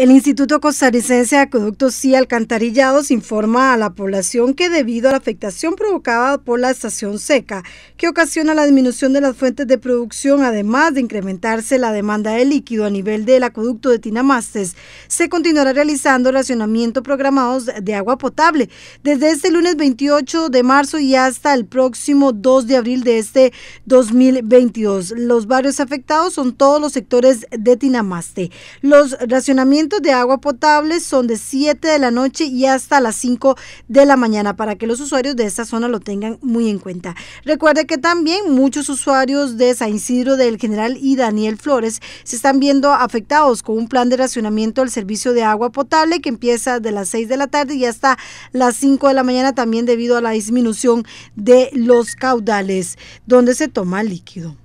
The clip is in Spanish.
El Instituto Costarricense de Acueductos y Alcantarillados informa a la población que debido a la afectación provocada por la estación seca, que ocasiona la disminución de las fuentes de producción, además de incrementarse la demanda de líquido a nivel del acueducto de Tinamastes, se continuará realizando racionamiento programados de agua potable desde este lunes 28 de marzo y hasta el próximo 2 de abril de este 2022. Los barrios afectados son todos los sectores de Tinamaste. Los racionamientos de agua potable son de 7 de la noche y hasta las 5 de la mañana para que los usuarios de esta zona lo tengan muy en cuenta. Recuerde que también muchos usuarios de San Isidro del General y Daniel Flores se están viendo afectados con un plan de racionamiento del servicio de agua potable que empieza de las 6 de la tarde y hasta las 5 de la mañana también debido a la disminución de los caudales donde se toma líquido.